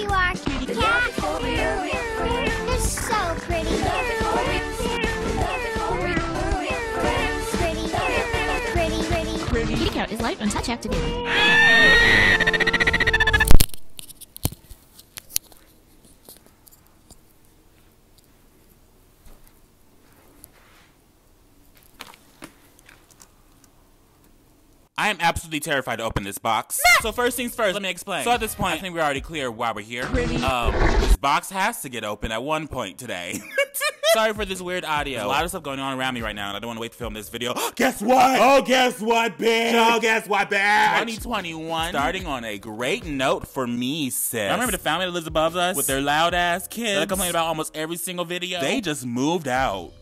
you are, kitty cat. You're so pretty. Pretty, pretty. Kitty Cat is light and touch activated. I am absolutely terrified to open this box. So first things first, let me explain. So at this point, I think we're already clear why we're here. Um, this box has to get open at one point today. Sorry for this weird audio. There's a lot of stuff going on around me right now, and I don't want to wait to film this video. guess what? Oh, guess what, bitch? Oh, guess what, bitch? 2021, starting on a great note for me, sis. I remember the family that lives above us with their loud ass kids that I complain about almost every single video. They just moved out.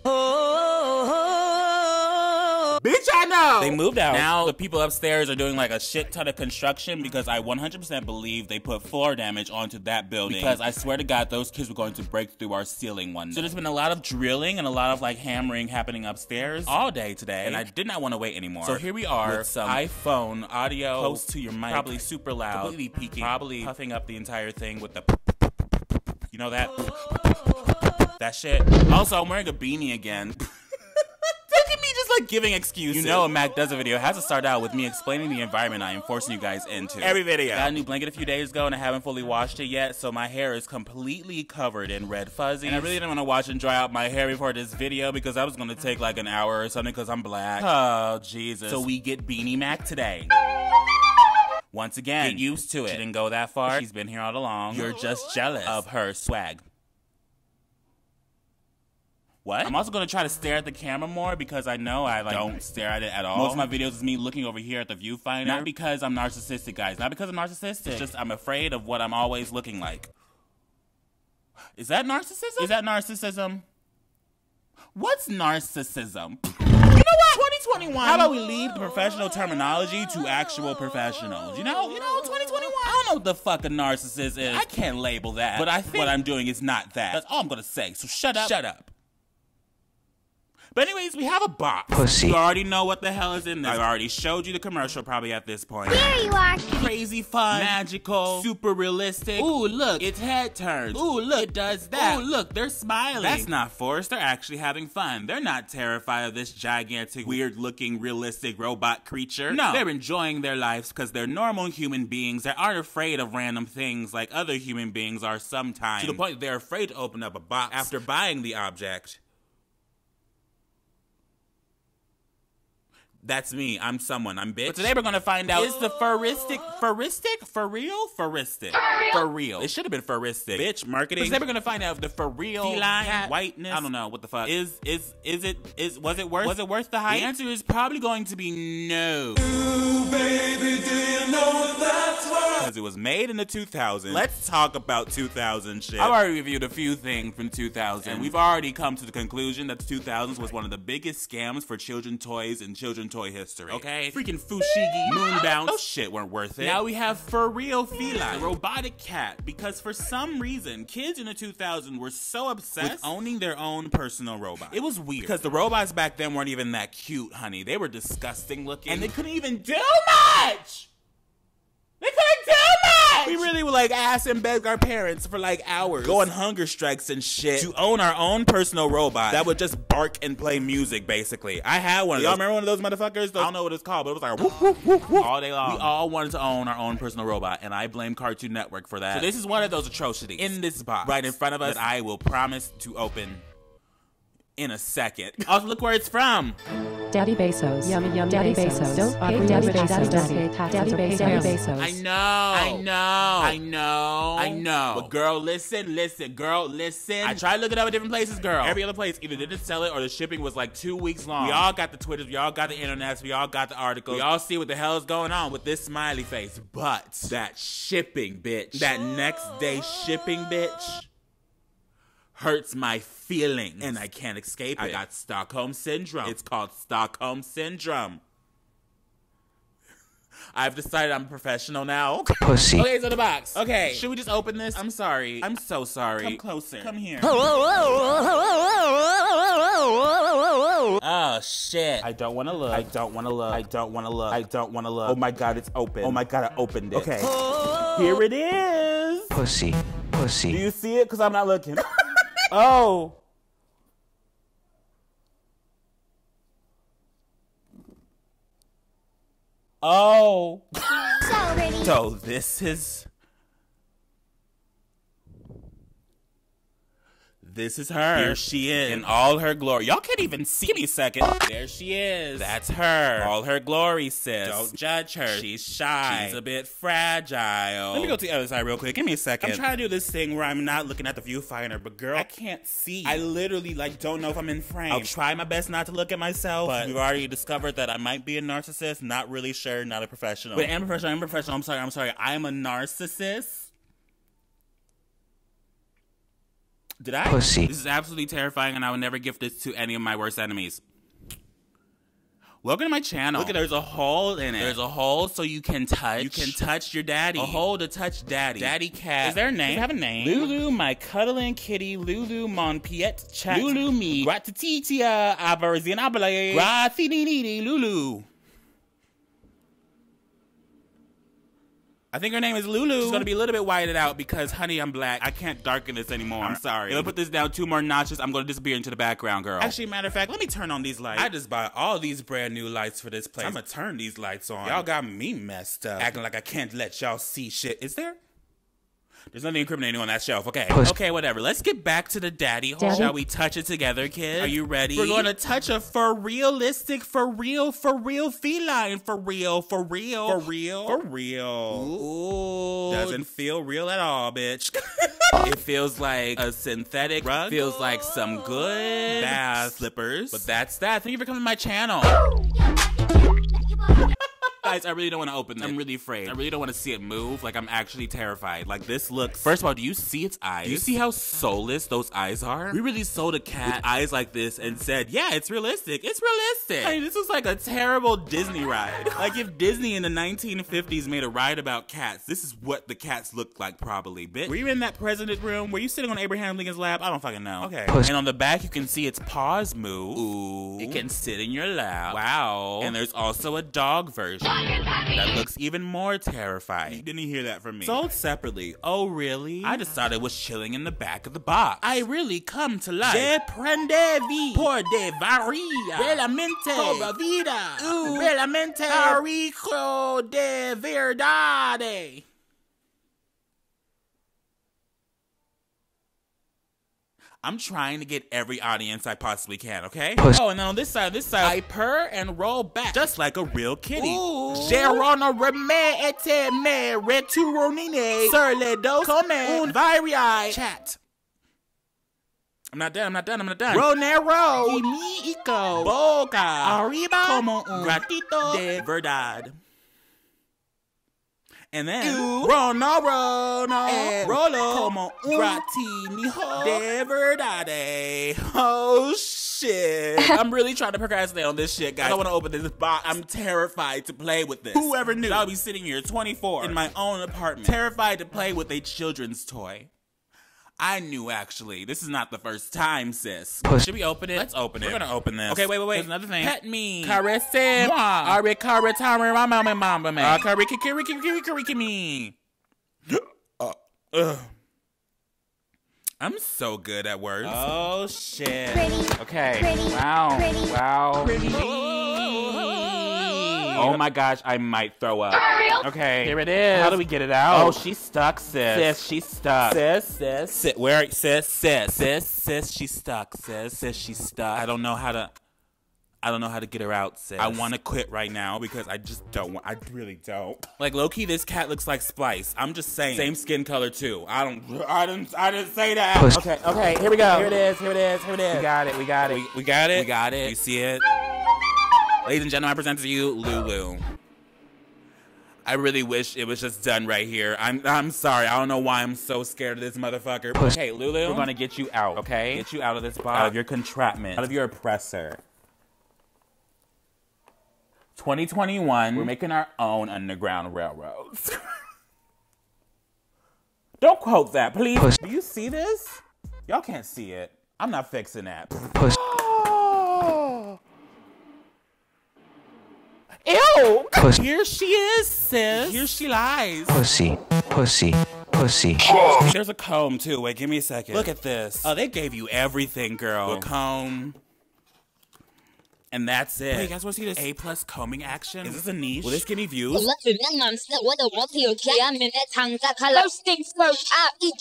Bitch, I know. They moved out. Now the people upstairs are doing like a shit ton of construction because I 100% believe they put floor damage onto that building. Because I swear to God, those kids were going to break through our ceiling one day. So there's been a lot of drilling and a lot of like hammering happening upstairs all day today. And I did not want to wait anymore. So here we are with some iPhone audio close to your mic. Probably super loud. Completely peaking. Probably puffing up the entire thing with the you know that? That shit. Also, I'm wearing a beanie again. like giving excuses. You know, a Mac does a video has to start out with me explaining the environment I am forcing you guys into. Every video. Got a new blanket a few days ago and I haven't fully washed it yet, so my hair is completely covered in red fuzzy. And I really didn't want to wash and dry out my hair before this video because that was going to take like an hour or something because I'm black. Oh, Jesus. So we get Beanie Mac today. Once again, get used to it. She didn't go that far. She's been here all along. You're just jealous of her swag. What? I'm also gonna try to stare at the camera more because I know I like don't stare at it at all. Most of my videos is me looking over here at the viewfinder. Not because I'm narcissistic, guys. Not because I'm narcissistic. It's just I'm afraid of what I'm always looking like. Is that narcissism? Is that narcissism? What's narcissism? You know what? 2021. How about we leave the professional terminology to actual professionals? You know, you know, 2021. I don't know what the fuck a narcissist is. I can't label that. But I think what I'm doing is not that. That's all I'm gonna say. So shut up. Shut up. But anyways, we have a box. Pussy. You already know what the hell is in this. I've already showed you the commercial probably at this point. Here you are. Crazy fun, magical, super realistic. Ooh, look, its head turns. Ooh, look, it does that. Ooh, look, they're smiling. That's not forced. They're actually having fun. They're not terrified of this gigantic, weird-looking, realistic robot creature. No, they're enjoying their lives because they're normal human beings that aren't afraid of random things like other human beings are sometimes. To the point that they're afraid to open up a box after buying the object. That's me. I'm someone. I'm bitch. But today we're gonna find out is the furistic furistic for real furistic for real. It should have been furistic. Bitch, marketing. But today we're gonna find out if the for real feline whiteness. I don't know what the fuck is is is it is was it worth was it worth the hype? The answer is probably going to be no. baby, do you know that's Because it was made in the 2000s. Let's talk about 2000 shit. I've already reviewed a few things from 2000. And we've already come to the conclusion that the 2000s was one of the biggest scams for children toys and children toy history. Okay? Freaking Fushigi, Moonbounce, those shit weren't worth it. Now we have For Real Feline, robotic cat, because for some reason, kids in the 2000s were so obsessed with owning their own personal robot. It was weird. Because the robots back then weren't even that cute, honey. They were disgusting looking. And they couldn't even do much! They couldn't do much! We really would like ask and beg our parents for like hours, go on hunger strikes and shit to own our own personal robot that would just bark and play music. Basically, I had one. of Y'all remember one of those motherfuckers? Those, I don't know what it's called, but it was like whoop, whoop, whoop, whoop, all day long. We all wanted to own our own personal robot, and I blame Cartoon Network for that. So this is one of those atrocities in this box right in front of us that I will promise to open in a second. Also, look where it's from. Daddy Bezos. Yummy, yummy Daddy Bezos. Don't pay Daddy Bezos. Daddy Bezos. Daddy Bezos. Daddy Bezos. I know. I know. I know. I know. But girl, listen, listen, girl, listen. I tried looking up at different places, girl. Every other place either didn't sell it or the shipping was like two weeks long. We all got the Twitters, we all got the internets, we all got the articles. We all see what the hell is going on with this smiley face. But that shipping, bitch. That next day shipping, bitch hurts my feelings and I can't escape it. I got Stockholm syndrome. It's called Stockholm syndrome. I've decided I'm a professional now. Pussy. Okay, so the box. Okay, should we just open this? I'm sorry. I'm so sorry. Come closer. Come here. Oh shit. I don't want to look. I don't want to look. I don't want to look. I don't want to look. Oh my god, it's open. Oh my god, I opened it. Okay. Here it is. Pussy. Pussy. Do you see it? Because I'm not looking. Oh. Oh. So. So this is. This is her. Here she is. In all her glory. Y'all can't even see me a second. There she is. That's her. All her glory, sis. Don't judge her. She's shy. She's a bit fragile. Let me go to the other side real quick. Give me a second. I'm trying to do this thing where I'm not looking at the viewfinder, but girl, I can't see. I literally like don't know if I'm in frame. I'll try my best not to look at myself, but we've already discovered that I might be a narcissist. Not really sure. Not a professional. But I'm a professional. I'm a professional. I'm sorry. I'm sorry. I'm a narcissist. Did I? Pussy. This is absolutely terrifying, and I would never gift this to any of my worst enemies. Welcome to my channel. Look at there's a hole in it. There's a hole so you can touch. You can touch your daddy. A hole to touch daddy. Daddy cat. Is there a name? Does it have a name? Lulu, my cuddling kitty. Lulu, mon piet chat. Lulu, me. Gratititia, uh, averzinable. Gratinini, Lulu. I think her name is Lulu. She's gonna be a little bit whited out because, honey, I'm black. I can't darken this anymore. I'm sorry. If I put this down two more notches, I'm gonna disappear into the background, girl. Actually, matter of fact, let me turn on these lights. I just bought all these brand new lights for this place. I'm gonna turn these lights on. Y'all got me messed up. Acting like I can't let y'all see shit. Is there? There's nothing incriminating on that shelf. Okay. Push. Okay, whatever. Let's get back to the daddy hole. Daddy? Shall we touch it together, kids? Are you ready? We're going to touch a for realistic, for real, for real feline. For real, for real. For real. For real. Ooh. Doesn't feel real at all, bitch. it feels like a synthetic rug. Feels like some good bath slippers. But that's that. Thank you for coming to my channel. Guys, I really don't want to open this. I'm really afraid. I really don't want to see it move. Like, I'm actually terrified. Like, this looks. First of all, do you see its eyes? Do you see how soulless those eyes are? We really sold a cat with eyes like this and said, yeah, it's realistic. It's realistic. I mean, this was like a terrible Disney ride. like, if Disney in the 1950s made a ride about cats, this is what the cats looked like, probably. Bitch. Were you in that president room? Were you sitting on Abraham Lincoln's lap? I don't fucking know. Okay. Push. And on the back, you can see its paws move. Ooh. It can sit in your lap. Wow. And there's also a dog version that looks even more terrifying. You didn't hear that from me. Sold separately. Oh, really? I just thought it was chilling in the back of the box. I really come to life. Je prendevi por de varia. Veramente. Cobra vida. Uh, veramente. Arico de verdade. I'm trying to get every audience I possibly can, okay? Oh, and then on this side, this side, I purr and roll back, just like a real kitty. Gerona reme ete me returonine sur le dos come un varii chat. I'm not done, I'm not done, I'm not done. Ronero, mi ico, boca, arriba, como un gratito de verdad. And then Rono Rono Rolo como un gratinijo de verdade. Oh shit. I'm really trying to procrastinate on this shit, guys. I want to open this box. I'm terrified to play with this. Whoever knew I'll be sitting here 24 in my own apartment, terrified to play with a children's toy. I knew actually. This is not the first time, sis. Should we open it? Let's open it. We're gonna open this. Okay, wait, wait, wait. There's another thing. Pet me. Caresse moi. Are caretare mama me mama me. Uh, kariki kariki kariki kariki me. Uh, ugh. I'm so good at words. Oh shit. Pretty. Okay. Pretty. Wow. Pretty. Wow. Oh my gosh, I might throw up. Okay, here it is. How do we get it out? Oh, she's stuck, sis. Sis, she's stuck. Sis, sis, sis. Where, sis, sis, sis, sis. She's stuck, sis, sis. She's stuck. I don't know how to. I don't know how to get her out, sis. I want to quit right now because I just don't want. I really don't. Like Loki, this cat looks like Splice. I'm just saying. Same skin color too. I don't. I didn't. I didn't say that. Push. Okay. Okay. Here we go. Here it is. Here it is. Here it is. We got it. We got it. We, we got it. We got it. You see it? Ladies and gentlemen, I present to you Lulu. I really wish it was just done right here. I'm I'm sorry. I don't know why I'm so scared of this motherfucker. Okay, Lulu, we're gonna get you out. Okay, get you out of this box, out of your contraption, out of your oppressor. 2021, we're making our own underground railroads. don't quote that, please. Push. Do you see this? Y'all can't see it. I'm not fixing that. Push. Ew. Pussy. Here she is, sis. Here she lies. Pussy. Pussy. Pussy. There's a comb too. Wait, give me a second. Look at this. Oh, they gave you everything, girl. A comb. And that's it. Wait, you guys want to see this A plus combing action? Is this a niche? Will this give me views? Is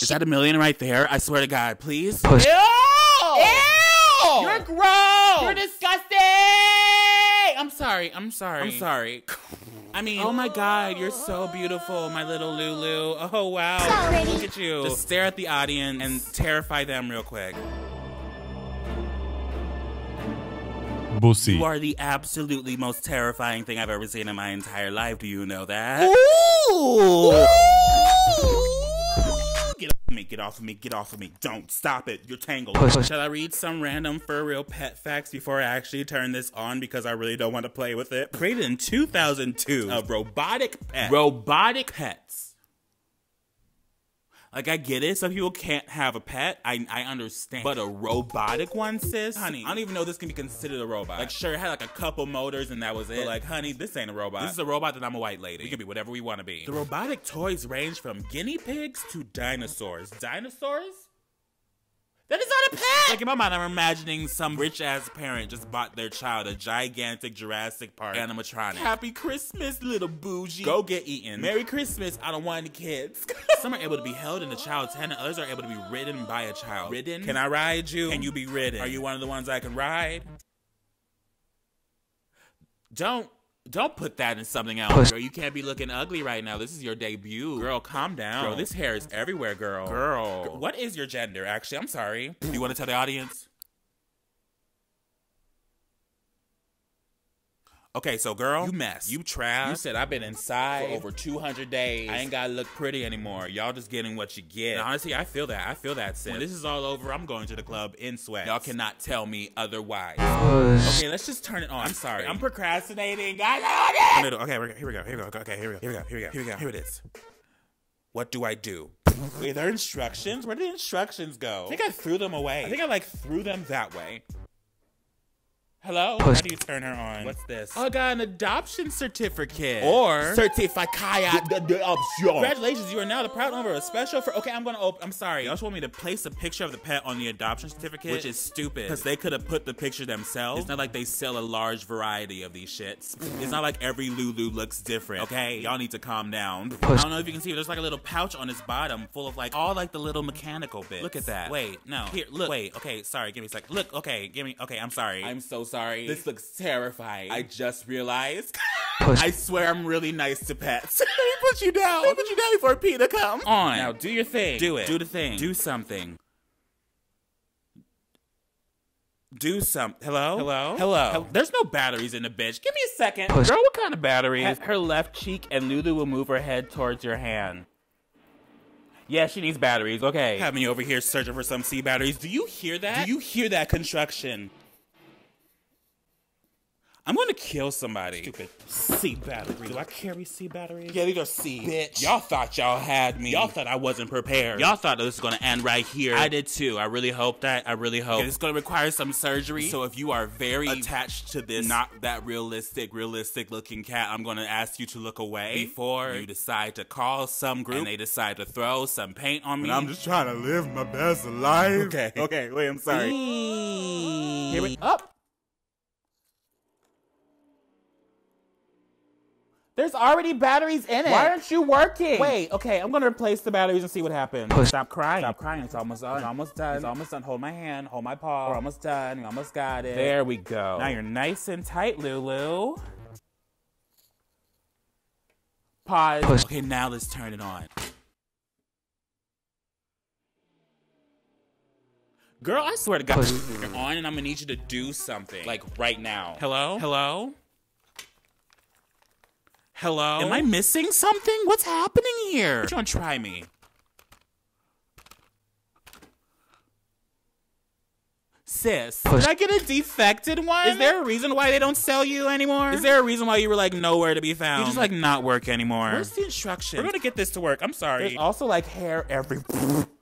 that a million right there? I swear to God, please. Push. Ew! Ew! You're gross! You're disgusting! I'm sorry. I'm sorry. I'm sorry. I mean, oh my God, you're so beautiful, my little Lulu. Oh wow. So pretty. Look at you. Just stare at the audience and terrify them real quick. Bussy. You are the absolutely most terrifying thing I've ever seen in my entire life. Do you know that? Ooh! Get off of me, get off of me, get off of me. Don't stop it. You're tangled. Shall I read some random for real pet facts before I actually turn this on because I really don't want to play with it? Created in 2002, a robotic pet. Robotic pets. Like I get it, some people can't have a pet. I I understand, but a robotic one, sis, honey. I don't even know this can be considered a robot. Like sure, it had like a couple motors and that was it. But like, honey, this ain't a robot. This is a robot that I'm a white lady. We can be whatever we want to be. The robotic toys range from guinea pigs to dinosaurs. Dinosaurs? That is not a pet! Like in my mind, I'm imagining some rich ass parent just bought their child a gigantic Jurassic Park animatronic. Happy Christmas, little bougie. Go get eaten. Merry Christmas, I don't want any kids. some are able to be held in a child's hand, and others are able to be ridden by a child. Ridden? Can I ride you? Can you be ridden? Are you one of the ones I can ride? Don't don't put that in something else. Girl, you can't be looking ugly right now. This is your debut. Girl, calm down. Girl, this hair is everywhere, girl. Girl. What is your gender, actually? I'm sorry. Do you want to tell the audience? Okay, so girl, you mess. You trash. You said I've been inside for over 200 days. I ain't gotta look pretty anymore. Y'all just getting what you get. And honestly, I feel that. I feel that, sis. When this is all over, I'm going to the club in sweat. Y'all cannot tell me otherwise. Okay, let's just turn it on. I'm sorry. I'm procrastinating. Guys, I want it. Okay, we're- here we go. Here we go. Okay, here we go. Here we go. Here we go. Here we go. Here it is. What do I do? Wait, there are instructions? Where did the instructions go? I think I threw them away. I think I like threw them that way. Hello? Push. How do you turn her on? What's this? Oh, I got an adoption certificate. Or certificate. Congratulations, you are now the proud owner of a special for. Okay, I'm gonna open. I'm sorry. Y'all just want me to place a picture of the pet on the adoption certificate, which is stupid because they could have put the picture themselves. It's not like they sell a large variety of these shits. Mm-hmm. It's not like every Lulu looks different. Okay, y'all need to calm down. I don't know if you can see. but There's like a little pouch on his bottom full of like all like the little mechanical bits. Look at that. Wait, no. Here, look. Wait. Okay, sorry. Give me a sec. Look. Okay, give me. Okay, I'm sorry. I'm so sorry. This looks terrifying. I just realized. Push. I swear I'm really nice to pets. Let me put you down. Let me put you down before Peter come. On. Now do your thing. Do it. Do the thing. Do something. Do some. Hello? Hello? Hello? There's no batteries in the bitch. Give me a second. Push. Girl, what kind of batteries? Her left cheek and Lulu will move her head towards your hand. Yeah, she needs batteries. Okay. Have me over here searching for some C batteries. Do you hear that? Do you hear that construction? I'm gonna kill somebody. Stupid C batteries. Do I carry C batteries? Yeah, these are C. Bitch. Y'all thought y'all had me. Y'all thought I wasn't prepared. Y'all thought this was gonna end right here. I did too. I really hope that. I really hope. It's gonna require some surgery. So if you are very attached to this not that realistic, realistic looking cat, I'm gonna ask you to look away before you decide to call some group and they decide to throw some paint on me. And I'm just trying to live my best life. Okay. Okay. Wait, I'm sorry. Here we up. There's already batteries in it. Why aren't you working? Wait, okay, I'm gonna replace the batteries and see what happens. Push. Stop crying. Stop crying. It's almost done. It's almost done. It's almost done. Hold my hand. Hold my paw. We're almost done. We almost got it. There we go. Now you're nice and tight, Lulu. Pause. Push. Okay, now let's turn it on. Girl, I swear to God, Push. you're on and I'm gonna need you to do something. Like right now. Hello? Hello? Hello? Am I missing something? What's happening here? You want to try me? Sis, Push. did I get a defected one? Is there a reason why they don't sell you anymore? Is there a reason why you were like nowhere to be found? You just like not work anymore. Where's the instructions? We're gonna get this to work. I'm sorry. There's also like hair every.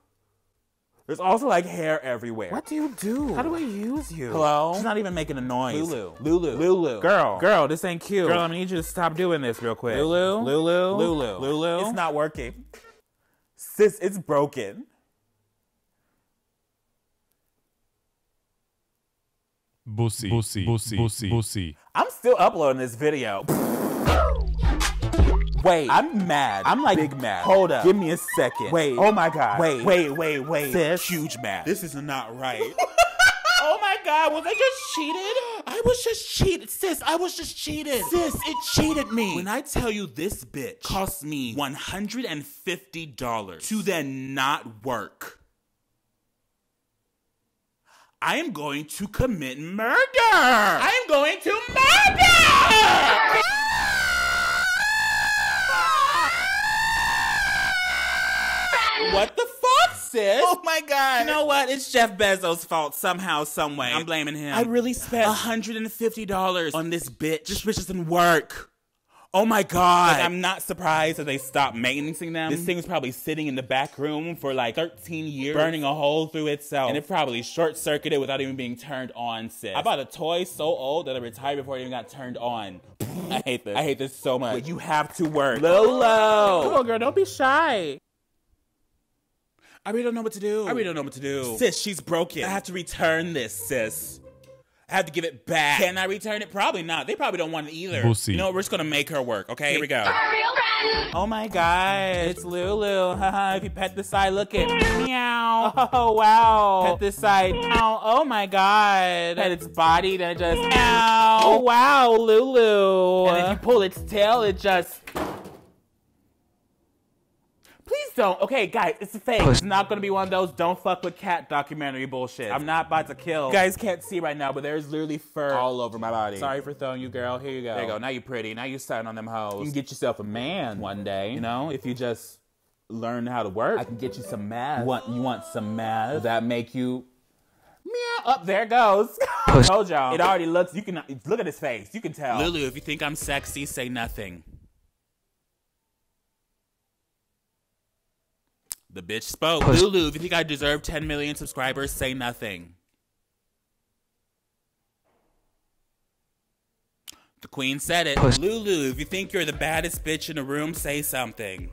There's also like hair everywhere. What do you do? How do I use you? Hello? She's not even making a noise. Lulu. Lulu. Lulu. Girl. Girl, this ain't cute. Girl, I'm gonna need you to stop doing this real quick. Lulu. Lulu. Lulu. Lulu. It's not working. Sis, it's broken. Bussy. Bussy. Bussy. Bussy. Bussy. I'm still uploading this video. Wait, I'm mad. I'm like big mad. Hold up. Give me a second. Wait. Oh my god. Wait. Wait, wait, wait. Sis. Huge mad. This is not right. oh my god, was I just cheated? I was just cheated. Sis, I was just cheated. Sis, it cheated me. When I tell you this bitch cost me $150 to then not work. I am going to commit murder. I am going to murder. Ah! What the fuck, sis? Oh my god. You know what? It's Jeff Bezos' fault somehow, some way. I'm blaming him. I really spent $150 on this bitch. This bitch doesn't work. Oh my god. Like, I'm not surprised that they stopped maintaining them. This thing was probably sitting in the back room for like 13 years, burning a hole through itself. And it probably short circuited without even being turned on, sis. I bought a toy so old that it retired before it even got turned on. I hate this. I hate this so much. But you have to work. Lolo. Come on, girl. Don't be shy. I really don't know what to do. I really don't know what to do. Sis, she's broken. I have to return this, sis. I have to give it back. Can I return it? Probably not. They probably don't want it either. Pussy. You know what? We're just gonna make her work. Okay, here we go. Oh my god, it's Lulu. Haha, if you pet this side, look at meow. Oh wow. Pet this side. Meow. Oh my god. Pet its body, then it just meow. Oh wow, Lulu. And if you pull its tail, it just. Please don't. Okay, guys, it's a fake. It's not gonna be one of those don't fuck with cat documentary bullshit. I'm not about to kill. You guys can't see right now, but there's literally fur all over my body. Sorry for throwing you, girl. Here you go. There you go. Now you're pretty. Now you're starting on them hoes. You can get yourself a man one day. You know, if you just learn how to work. I can get you some math. You want, you want some math? Does that make you Meow. Up there it goes. Told y'all. It already looks. You can look at his face. You can tell. Lulu, if you think I'm sexy, say nothing. The bitch spoke. Lulu, if you think I deserve 10 million subscribers, say nothing. The queen said it. Lulu, if you think you're the baddest bitch in the room, say something.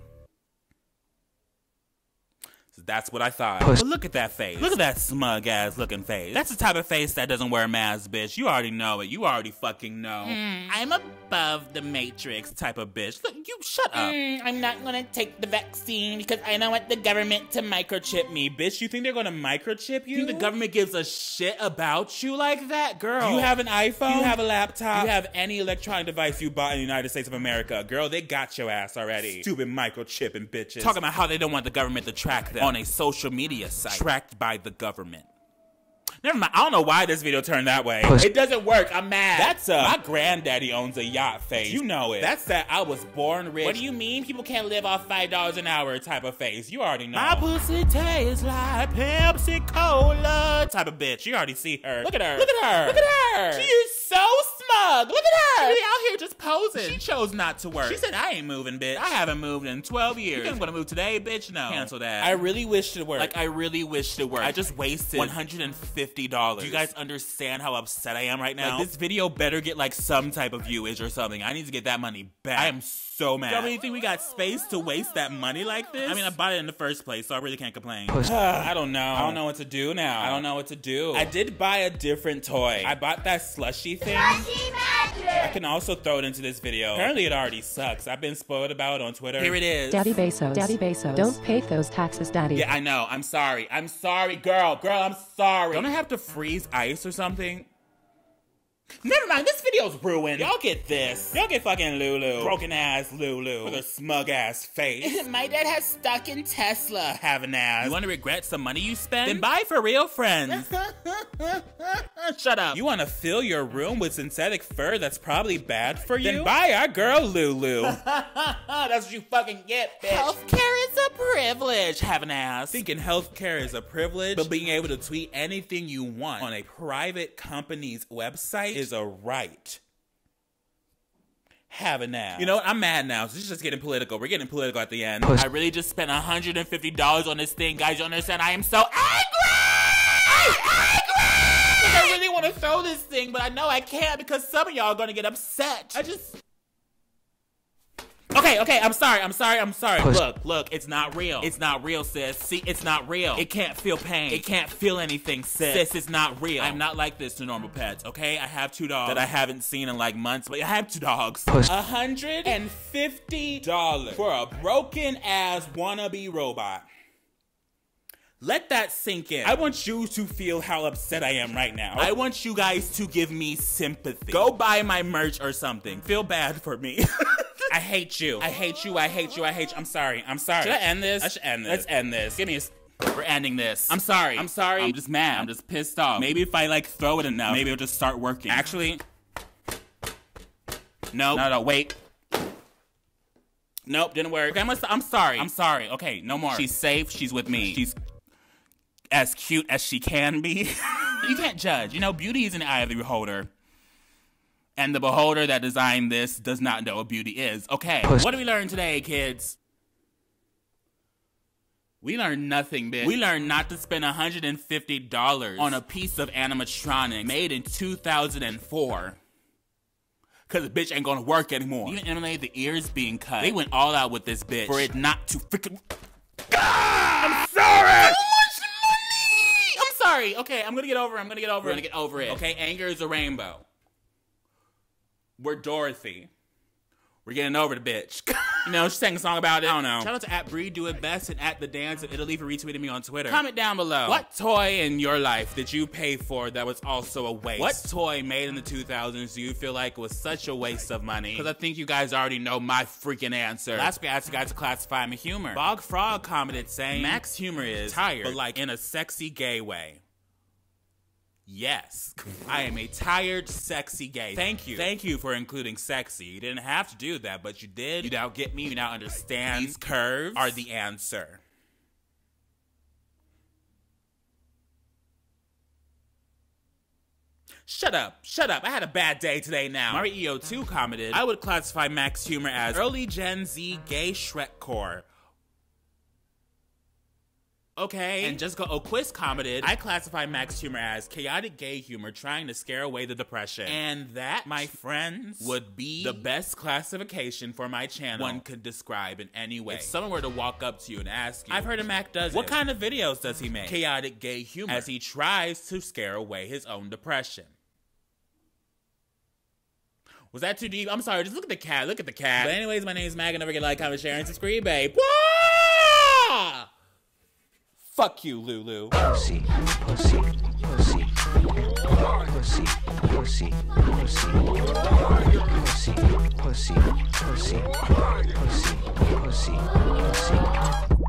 So that's what I thought. But look at that face. Look at that smug ass looking face. That's the type of face that doesn't wear masks, bitch. You already know it. You already fucking know. Hmm. I'm above the matrix type of bitch. Look, you shut up. Hmm, I'm not gonna take the vaccine because I don't want the government to microchip me, bitch. You think they're gonna microchip you? You think the government gives a shit about you like that, girl? You have an iPhone. You have a laptop. You have any electronic device you bought in the United States of America, girl. They got your ass already. Stupid microchipping bitches. Talking about how they don't want the government to track them on a social media site tracked by the government. Never mind. I don't know why this video turned that way. It doesn't work. I'm mad. That's a my granddaddy owns a yacht face. You know it. That's that I was born rich. What do you mean people can't live off five dollars an hour type of face? You already know. My pussy tastes like Pepsi Cola type of bitch. You already see her. Look at her. Look at her. Look at her. She is so smug. Look at her. She out here just posing. She chose not to work. She said, I ain't moving, bitch. I haven't moved in 12 years. You think I'm gonna move today, bitch? No. Cancel that. I really wish it worked. Like, I really wish it worked. I just wasted $150. Do you guys understand how upset I am right now? Like, this video better get like some type of viewage or something. I need to get that money back. I am so mad. Y'all really think we got space to waste that money like this? I mean, I bought it in the first place, so I really can't complain. I don't know. I don't know what to do now. I don't know what to do. I did buy a different toy. I bought that slushy thing. Slushy I can also throw it into this video. Apparently, it already sucks. I've been spoiled about it on Twitter. Here it is. Daddy Bezos. Daddy Bezos. Don't pay those taxes, Daddy. Yeah, I know. I'm sorry. I'm sorry, girl. Girl, I'm sorry. Don't I have to freeze ice or something? Never mind, this video's ruined. Y'all get this. Y'all get fucking Lulu. Broken ass Lulu. With a smug ass face. My dad has stuck in Tesla. Have an ass. You wanna regret some money you spent? Then buy FurReal Friends. Shut up. You wanna fill your room with synthetic fur that's probably bad for you? Then buy our girl Lulu. that's what you fucking get, bitch. Healthcare is a privilege. Have an ass. Thinking healthcare is a privilege, but being able to tweet anything you want on a private company's website is a right. have a nap. You know what? I'm mad now. So this is just getting political. We're getting political at the end. I really just spent $150 on this thing, guys. You understand? I am so angry! I'm angry! I really want to throw this thing, but I know I can't because some of y'all are gonna get upset. I just. Okay, okay, I'm sorry, I'm sorry, I'm sorry. Puss- Look, look, it's not real. It's not real, sis. See, it's not real. It can't feel pain. It can't feel anything, sis. Sis, is not real. I'm not like this to normal pets, okay? I have two dogs that I haven't seen in like months, but I have two dogs. Puss- A hundred and fifty dollars for a broken ass wannabe robot. Let that sink in. I want you to feel how upset I am right now. I want you guys to give me sympathy. Go buy my merch or something. Feel bad for me. I hate you. I hate you. I hate you. I hate you. I'm sorry. I'm sorry. Should I end this? I should end this. Let's end this. Give me a. s- We're ending this. I'm sorry. I'm sorry. I'm just mad. I'm just pissed off. Maybe if I like throw it enough, maybe it'll just start working. Actually, no. No, no, wait. Nope, didn't work. Okay, I'm, gonna, I'm sorry. I'm sorry. Okay, no more. She's safe. She's with me. She's as cute as she can be. you can't judge. You know, beauty is in the eye of the beholder. And the beholder that designed this does not know what beauty is. Okay, Puss- what did we learn today, kids? We learned nothing, bitch. We learned not to spend $150 on a piece of animatronics made in 2004. Cause the bitch ain't gonna work anymore. Even Emily, the ears being cut. They went all out with this bitch for it not to freaking. I'm sorry. So much money. I'm sorry. Okay, I'm gonna get over. it. I'm gonna get over. it. I'm gonna get over it. Okay, anger is a rainbow. We're Dorothy. We're getting over the bitch. you know, she sang a song about it. I don't know. Shout out to at Bree Do It Best and at The Dance of Italy for retweeting me on Twitter. Comment down below. What toy in your life did you pay for that was also a waste? What toy made in the 2000s do you feel like was such a waste of money? Because I think you guys already know my freaking answer. Last week I asked you guys to classify my humor. Bog Frog commented saying, Mac's humor is tired, but like in a sexy gay way. Yes, I am a tired, sexy gay. Thank you. Thank you for including sexy. You didn't have to do that, but you did. You now get me. You now understand. These curves are the answer. Shut up. Shut up. I had a bad day today now. Mario 2 commented, I would classify Mac's Humor as early Gen Z gay Shrek core. Okay. And Jessica O'Quist commented, I classify Mac's humor as chaotic gay humor trying to scare away the depression. And that, my friends, would be the best classification for my channel one could describe in any way. If someone were to walk up to you and ask you, I've heard of Mac does What kind of videos does he make? Chaotic gay humor. As he tries to scare away his own depression. Was that too deep? I'm sorry. Just look at the cat. Look at the cat. But anyways, my name is Mac. And never get like, comment, share, and subscribe, babe. Wah! Fuck you, Lulu. Pussy, pussy, pussy, pussy, pussy, pussy, pussy, pussy, pussy, pussy, pussy,